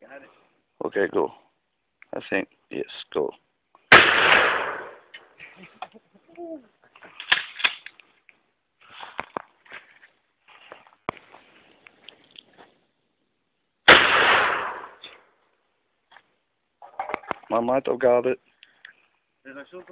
Got it. Okay, go. I think, yes, go. have got it. Did I shoot